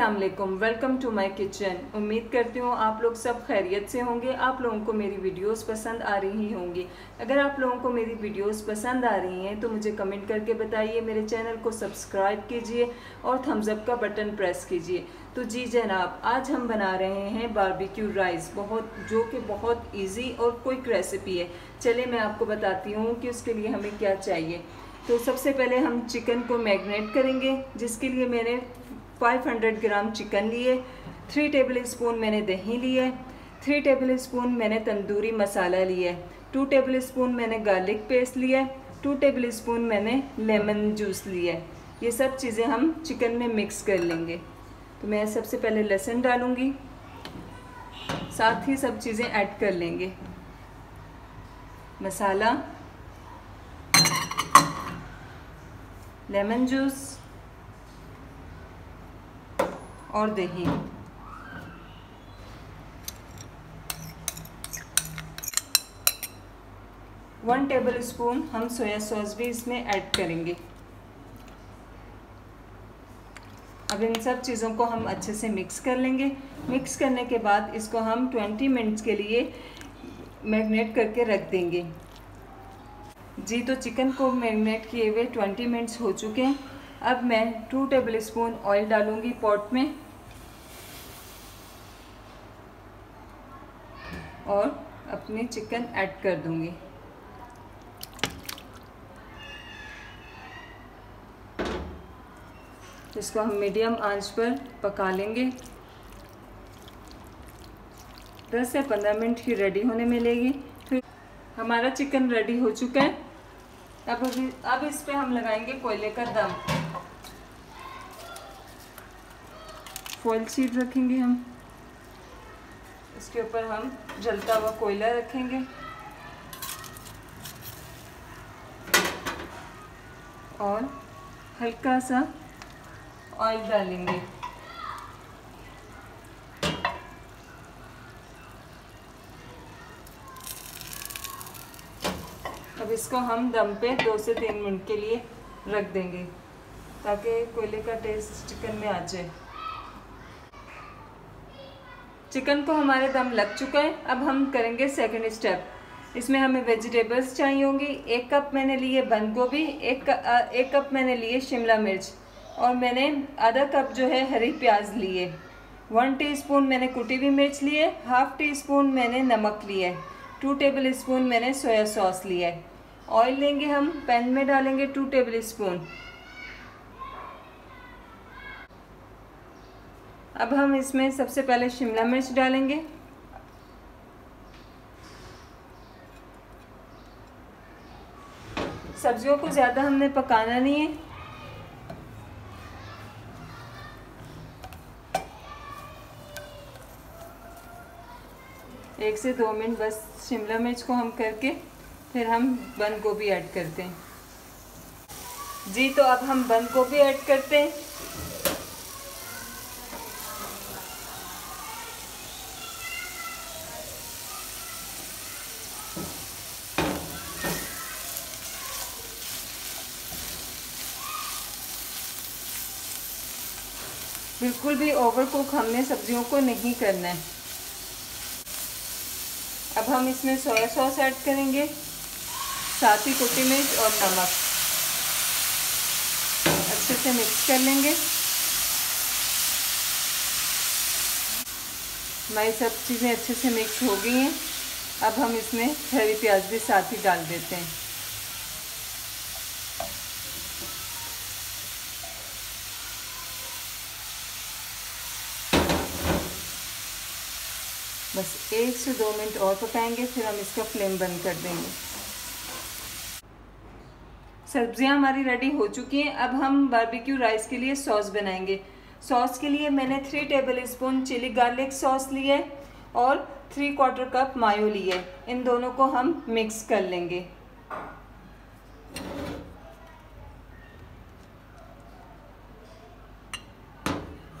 अस्सलाम वालेकुम to my kitchen उम्मीद करती हूँ आप लोग सब खैरियत से होंगे। आप लोगों को मेरी वीडियोस पसंद आ रही होंगी। अगर आप लोगों को मेरी वीडियोस पसंद आ रही हैं तो मुझे कमेंट करके बताइए, मेरे चैनल को सब्सक्राइब कीजिए और थम्स अप का बटन प्रेस कीजिए। तो जी जनाब, आज हम बना रहे हैं बारबेक्यू राइस बहुत, जो कि बहुत ईजी और क्विक रेसिपी है। चलिए मैं आपको बताती हूँ कि उसके लिए हमें क्या चाहिए। तो सबसे पहले हम चिकन को मैगनेट करेंगे, जिसके लिए मैंने 500 ग्राम चिकन लिए, थ्री टेबल स्पून मैंने दही लिए, थ्री टेबल स्पून मैंने तंदूरी मसाला लिया टू टेबल स्पून मैंने गार्लिक पेस्ट लिया टू टेबल स्पून मैंने लेमन जूस लिया ये सब चीज़ें हम चिकन में मिक्स कर लेंगे। तो मैं सबसे पहले लहसुन डालूँगी, साथ ही सब चीज़ें ऐड कर लेंगे। मसाला, लेमन जूस और दही वन टेबल स्पून हम सोया सॉस भी इसमें ऐड करेंगे। अब इन सब चीज़ों को हम अच्छे से मिक्स कर लेंगे। मिक्स करने के बाद इसको हम 20 मिनट्स के लिए मैरिनेट करके रख देंगे। जी तो चिकन को मैरिनेट किए हुए 20 मिनट्स हो चुके हैं। अब मैं टू टेबल स्पून ऑयल डालूँगी पॉट में और अपनी चिकन ऐड कर दूँगी। इसको हम मीडियम आँच पर पका लेंगे। 10 से 15 मिनट की रेडी होने में लेगी फिर हमारा चिकन रेडी हो चुका है। अब अब इस पर हम लगाएँगे कोयले का दम। फॉइल शीट रखेंगे हम। इसके ऊपर हम जलता हुआ कोयला रखेंगे। और हल्का सा ऑयल डालेंगे। अब इसको हम दम पे दो से तीन मिनट के लिए रख देंगे, ताकि कोयले का टेस्ट चिकन में आ जाए। चिकन को हमारे दम लग चुका है, अब हम करेंगे सेकंड स्टेप इसमें हमें वेजिटेबल्स चाहिए होंगी, एक कप मैंने लिए बंद गोभी, एक एक कप मैंने लिए शिमला मिर्च, और मैंने आधा कप जो है हरी प्याज लिए वन टीस्पून मैंने कुटी हुई मिर्च लिए हाफ़ टी स्पून मैंने नमक लिए टू टेबल स्पून मैंने सोया सॉस लिया ऑयल लेंगे हम पैन में डालेंगे टू टेबल स्पून अब हम इसमें सबसे पहले शिमला मिर्च डालेंगे। सब्जियों को ज़्यादा हमने पकाना नहीं है। एक से दो मिनट बस शिमला मिर्च को हम करके फिर हम बंद गोभी ऐड करते हैं। जी तो अब हम बंद गोभी ऐड करते हैं। बिल्कुल भी ओवर कुक हमने सब्जियों को नहीं करना है। अब हम इसमें सोया सॉस ऐड करेंगे, साथ ही कुटी मिर्च और नमक। अच्छे से मिक्स कर लेंगे। हमारी सब चीज़ें अच्छे से मिक्स हो गई हैं। अब हम इसमें हरी प्याज भी साथ ही डाल देते हैं। बस एक से दो मिनट और पकाएँगे, फिर हम इसका फ्लेम बंद कर देंगे। सब्ज़ियाँ हमारी रेडी हो चुकी हैं। अब हम बारबेक्यू राइस के लिए सॉस बनाएँगे। सॉस के लिए मैंने three tablespoon chilli garlic sauce लिए और थ्री क्वार्टर कप मायो लिए इन दोनों को हम मिक्स कर लेंगे।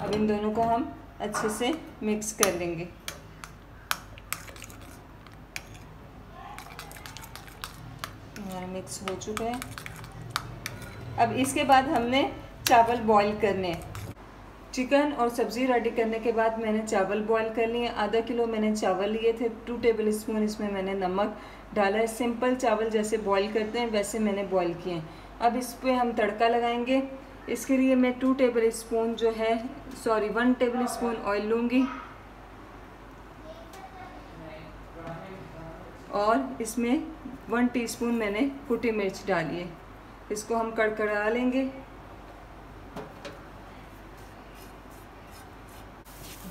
अब इन दोनों को हम अच्छे से मिक्स कर लेंगे हमारा मिक्स हो चुका है। अब इसके बाद हमने चावल बॉईल करने चिकन और सब्ज़ी रेडी करने के बाद मैंने चावल बॉईल कर लिए। आधा किलो मैंने चावल लिए थे। टू टेबल स्पून इसमें मैंने नमक डाला है। सिंपल चावल जैसे बॉईल करते हैं, वैसे मैंने बॉईल किए हैं। अब इस पर हम तड़का लगाएँगे। इसके लिए मैं टू टेबल स्पून जो है sorry one tablespoon oil लूँगी। और इसमें वन टीस्पून मैंने कुटी मिर्च डाली है। इसको हम कड़कड़ा लेंगे।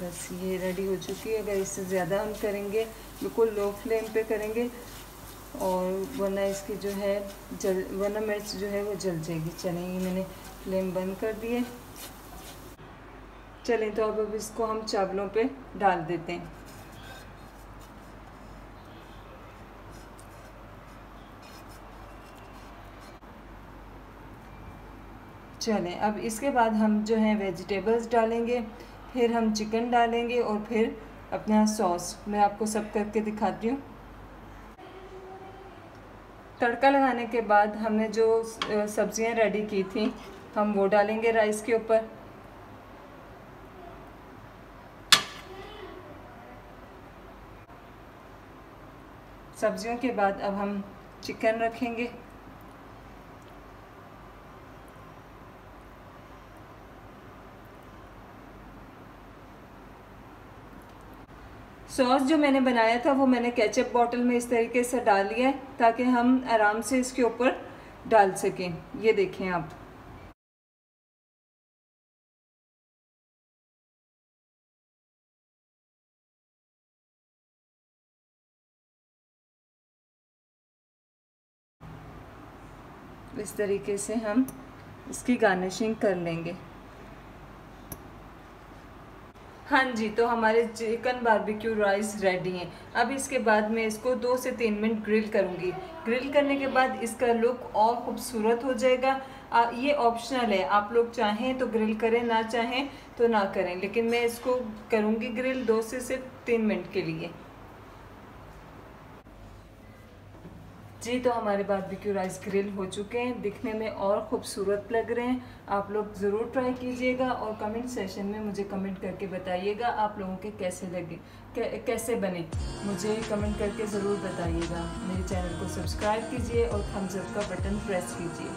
बस ये रेडी हो चुकी है। अगर इससे ज़्यादा हम करेंगे, बिल्कुल लो फ्लेम पे करेंगे और वरना इसकी जो है जल, वरना मिर्च जो है वो जल जाएगी। चलें, ये मैंने फ्लेम बंद कर दिए चलें तो अब अब इसको हम चावलों पे डाल देते हैं। चलें। अब इसके बाद हम जो है वेजिटेबल्स डालेंगे, फिर हम चिकन डालेंगे और फिर अपना सॉस मैं आपको सब करके दिखाती हूँ। तड़का लगाने के बाद हमने जो सब्ज़ियाँ रेडी की थी, हम वो डालेंगे राइस के ऊपर। सब्जियों के बाद अब हम चिकन रखेंगे। सॉस जो मैंने बनाया था, वो मैंने केचप बॉटल में इस तरीके से डाल लिया है, ताकि हम आराम से इसके ऊपर डाल सकें। ये देखें आप। इस तरीके से हम इसकी गार्निशिंग कर लेंगे। हाँ जी तो हमारे चिकन बारबेक्यू राइस रेडी हैं। अब इसके बाद मैं इसको दो से तीन मिनट ग्रिल करूँगी। ग्रिल करने के बाद इसका लुक और खूबसूरत हो जाएगा। आ, ये ऑप्शनल है। आप लोग चाहें तो ग्रिल करें ना चाहें तो ना करें। लेकिन मैं इसको करूँगी ग्रिल दो से सिर्फ़ तीन मिनट के लिए। जी तो हमारे बारबेक्यू राइस ग्रिल हो चुके हैं। दिखने में और ख़ूबसूरत लग रहे हैं। आप लोग ज़रूर ट्राई कीजिएगा और कमेंट सेशन में मुझे कमेंट करके बताइएगा आप लोगों के कैसे लगे कैसे बने। मुझे कमेंट करके ज़रूर बताइएगा। मेरे चैनल को सब्सक्राइब कीजिए और थम्सअप का बटन प्रेस कीजिए।